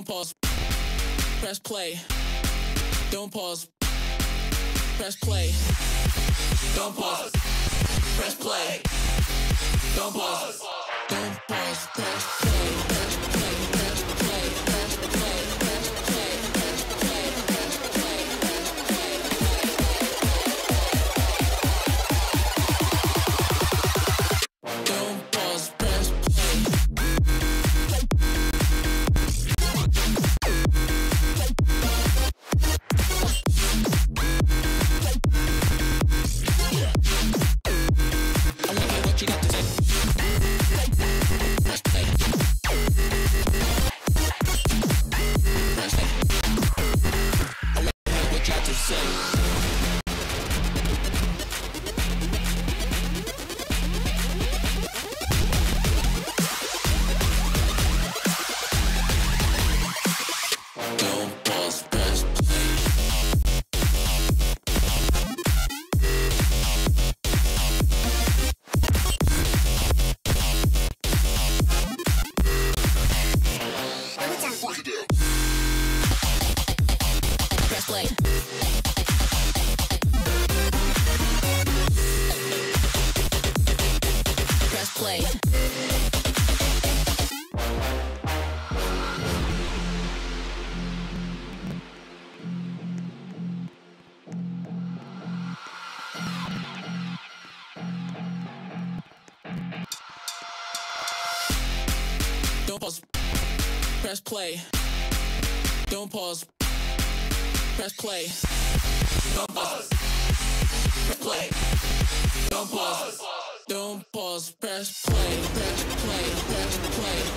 Don't pause. Press play. Don't pause. Press play. Don't pause. Press play. Don't pause. Don't pause. Press play. Press Press play. Don't pause. Press play. Don't pause. Press play. Don't pause. Don't pause. Press play. Press play. Press play.